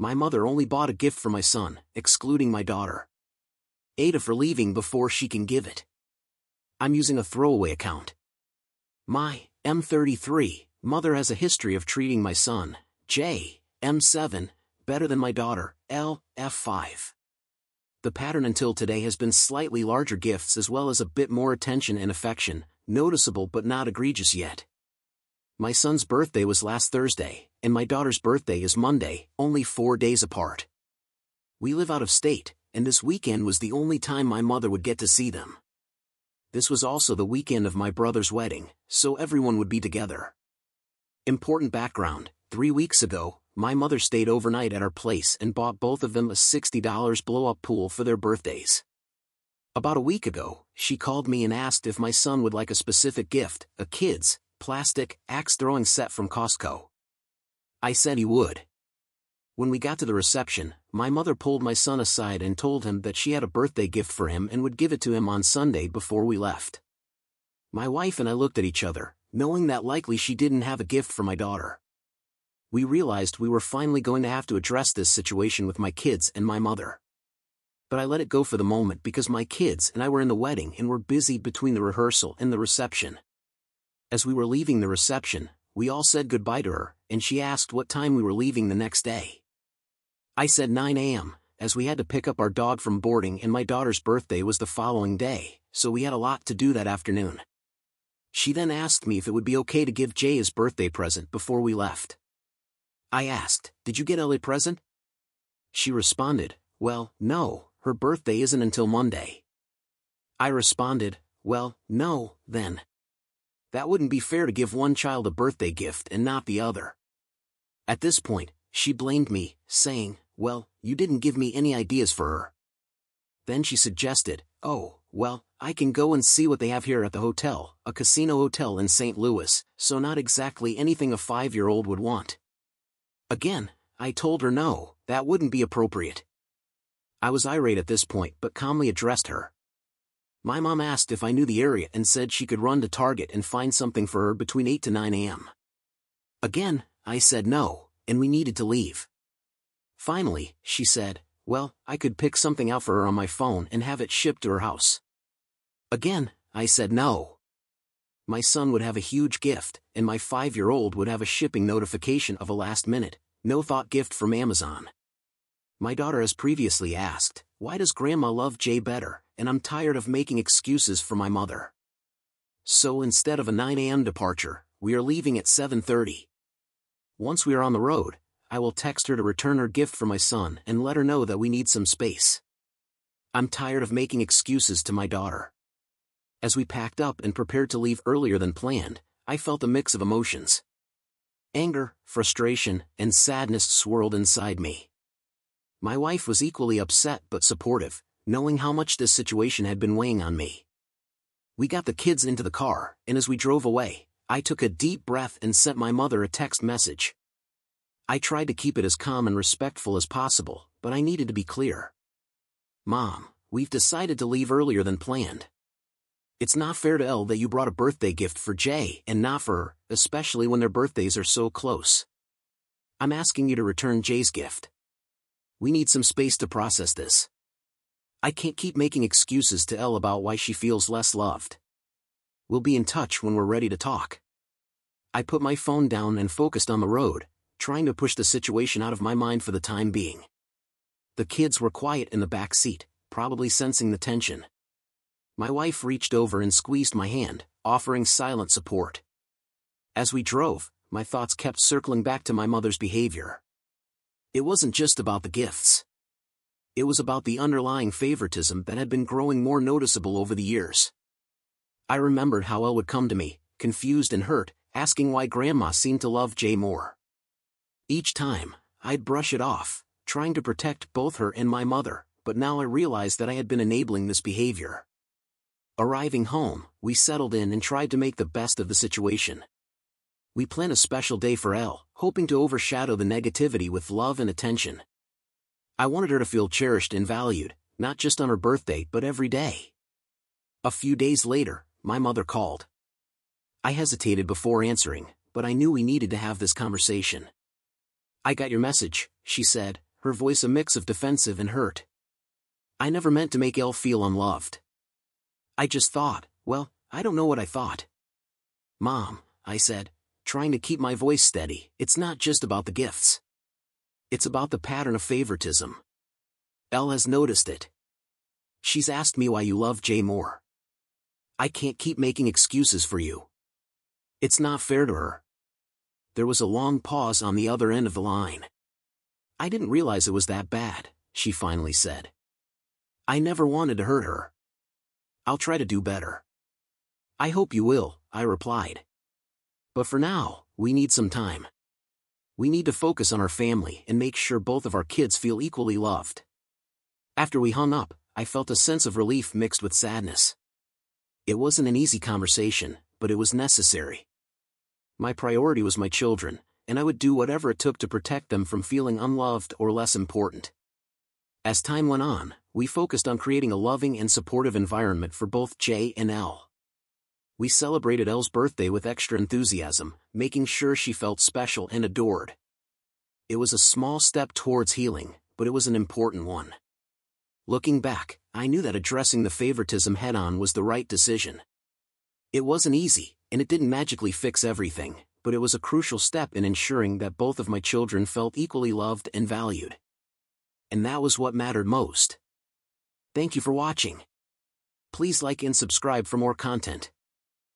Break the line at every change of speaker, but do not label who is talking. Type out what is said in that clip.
My mother only bought a gift for my son, excluding my daughter. AITAH for leaving before she can give it. I'm using a throwaway account. My M33 mother has a history of treating my son, J, M7, better than my daughter, L, F5. The pattern until today has been slightly larger gifts as well as a bit more attention and affection, noticeable but not egregious yet. My son's birthday was last Thursday, and my daughter's birthday is Monday, only four days apart. We live out of state, and this weekend was the only time my mother would get to see them. This was also the weekend of my brother's wedding, so everyone would be together. Important background, three weeks ago, my mother stayed overnight at our place and bought both of them a $60 blow-up pool for their birthdays. About a week ago, she called me and asked if my son would like a specific gift, a kid's, plastic, axe-throwing set from Costco. I said he would. When we got to the reception, my mother pulled my son aside and told him that she had a birthday gift for him and would give it to him on Sunday before we left. My wife and I looked at each other, knowing that likely she didn't have a gift for my daughter. We realized we were finally going to have to address this situation with my kids and my mother. But I let it go for the moment because my kids and I were in the wedding and were busy between the rehearsal and the reception. As we were leaving the reception, we all said goodbye to her, and she asked what time we were leaving the next day. I said 9 a.m., as we had to pick up our dog from boarding and my daughter's birthday was the following day, so we had a lot to do that afternoon. She then asked me if it would be okay to give Jay his birthday present before we left. I asked, Did you get Ellie present? She responded, Well, no, her birthday isn't until Monday. I responded, Well, no, then. That wouldn't be fair to give one child a birthday gift and not the other. At this point, she blamed me, saying, Well, you didn't give me any ideas for her. Then she suggested, Oh, well, I can go and see what they have here at the hotel, a casino hotel in St. Louis, so not exactly anything a five-year-old would want. Again, I told her no, that wouldn't be appropriate. I was irate at this point but calmly addressed her. My mom asked if I knew the area and said she could run to Target and find something for her between 8 to 9 a.m. Again, I said no, and we needed to leave. Finally, she said, well, I could pick something out for her on my phone and have it shipped to her house. Again, I said no. My son would have a huge gift, and my five-year-old would have a shipping notification of a last-minute, no-thought gift from Amazon. My daughter has previously asked, why does grandma love Jay better, and I'm tired of making excuses for my mother. So instead of a 9 a.m. departure, we are leaving at 7.30. Once we are on the road, I will text her to return her gift for my son and let her know that we need some space. I'm tired of making excuses to my daughter. As we packed up and prepared to leave earlier than planned, I felt a mix of emotions. Anger, frustration, and sadness swirled inside me. My wife was equally upset but supportive, knowing how much this situation had been weighing on me. We got the kids into the car, and as we drove away, I took a deep breath and sent my mother a text message. I tried to keep it as calm and respectful as possible, but I needed to be clear. Mom, we've decided to leave earlier than planned. It's not fair to Elle that you brought a birthday gift for Jay and not for her, especially when their birthdays are so close. I'm asking you to return Jay's gift. We need some space to process this. I can't keep making excuses to Elle about why she feels less loved. We'll be in touch when we're ready to talk. I put my phone down and focused on the road, trying to push the situation out of my mind for the time being. The kids were quiet in the back seat, probably sensing the tension. My wife reached over and squeezed my hand, offering silent support. As we drove, my thoughts kept circling back to my mother's behavior. It wasn't just about the gifts it was about the underlying favoritism that had been growing more noticeable over the years. I remembered how Elle would come to me, confused and hurt, asking why Grandma seemed to love Jay more. Each time, I'd brush it off, trying to protect both her and my mother, but now I realized that I had been enabling this behavior. Arriving home, we settled in and tried to make the best of the situation. We planned a special day for Elle, hoping to overshadow the negativity with love and attention. I wanted her to feel cherished and valued, not just on her birthday but every day. A few days later, my mother called. I hesitated before answering, but I knew we needed to have this conversation. I got your message, she said, her voice a mix of defensive and hurt. I never meant to make Elle feel unloved. I just thought, well, I don't know what I thought. Mom, I said, trying to keep my voice steady, it's not just about the gifts. It's about the pattern of favoritism. Elle has noticed it. She's asked me why you love Jay more. I can't keep making excuses for you. It's not fair to her. There was a long pause on the other end of the line. I didn't realize it was that bad, she finally said. I never wanted to hurt her. I'll try to do better. I hope you will, I replied. But for now, we need some time. We need to focus on our family and make sure both of our kids feel equally loved. After we hung up, I felt a sense of relief mixed with sadness. It wasn't an easy conversation, but it was necessary. My priority was my children, and I would do whatever it took to protect them from feeling unloved or less important. As time went on, we focused on creating a loving and supportive environment for both Jay and Elle. We celebrated Elle's birthday with extra enthusiasm, making sure she felt special and adored. It was a small step towards healing, but it was an important one. Looking back, I knew that addressing the favoritism head on was the right decision. It wasn't easy, and it didn't magically fix everything, but it was a crucial step in ensuring that both of my children felt equally loved and valued. And that was what mattered most. Thank you for watching. Please like and subscribe for more content.